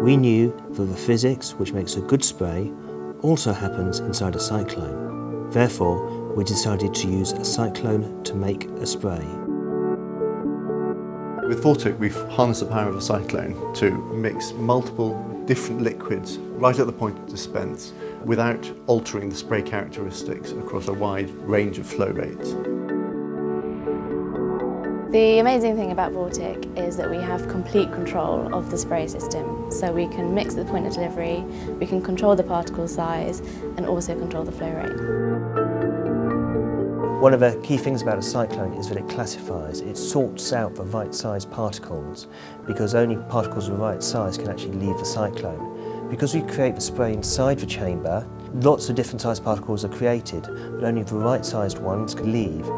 We knew that the physics which makes a good spray also happens inside a cyclone. Therefore, we decided to use a cyclone to make a spray. With Vortik, we've harnessed the power of a cyclone to mix multiple different liquids right at the point of dispense without altering the spray characteristics across a wide range of flow rates. The amazing thing about Vortik is that we have complete control of the spray system. So we can mix at the point of delivery, we can control the particle size and also control the flow rate. One of the key things about a cyclone is that it classifies, it sorts out the right size particles because only particles of the right size can actually leave the cyclone. Because we create the spray inside the chamber, lots of different sized particles are created, but only the right sized ones can leave.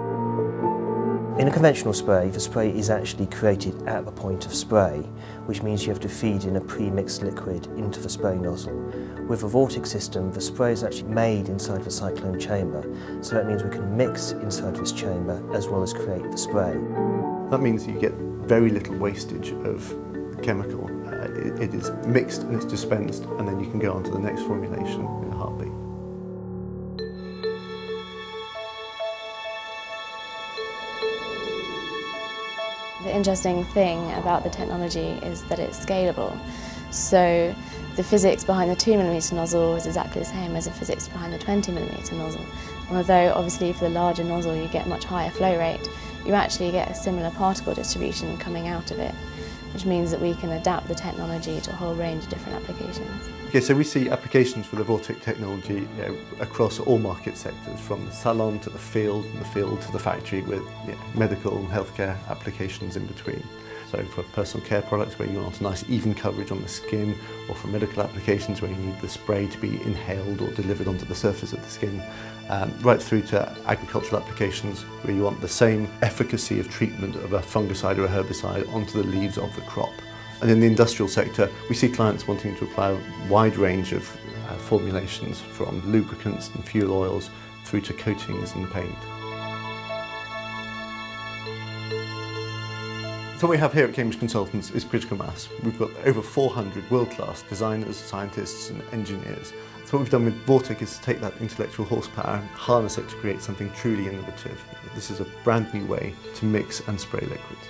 In a conventional spray, the spray is actually created at the point of spray, which means you have to feed in a pre-mixed liquid into the spray nozzle. With a Vortik system, the spray is actually made inside the cyclone chamber, so that means we can mix inside this chamber as well as create the spray. That means you get very little wastage of chemical. Uh, it, it is mixed and it's dispensed, and then you can go on to the next formulation in a heartbeat. The interesting thing about the technology is that it's scalable. So the physics behind the 2mm nozzle is exactly the same as the physics behind the 20mm nozzle. And although obviously for the larger nozzle you get much higher flow rate, you actually get a similar particle distribution coming out of it, which means that we can adapt the technology to a whole range of different applications. Okay, so we see applications for the Vortec technology you know, across all market sectors, from the salon to the field, and the field to the factory, with you know, medical and healthcare applications in between. So for personal care products where you want a nice even coverage on the skin, or for medical applications where you need the spray to be inhaled or delivered onto the surface of the skin, um, right through to agricultural applications where you want the same efficacy of treatment of a fungicide or a herbicide onto the leaves of the crop. And in the industrial sector, we see clients wanting to apply a wide range of uh, formulations from lubricants and fuel oils through to coatings and paint. So what we have here at Cambridge Consultants is critical mass. We've got over 400 world-class designers, scientists and engineers. So what we've done with Vortik is to take that intellectual horsepower and harness it to create something truly innovative. This is a brand new way to mix and spray liquids.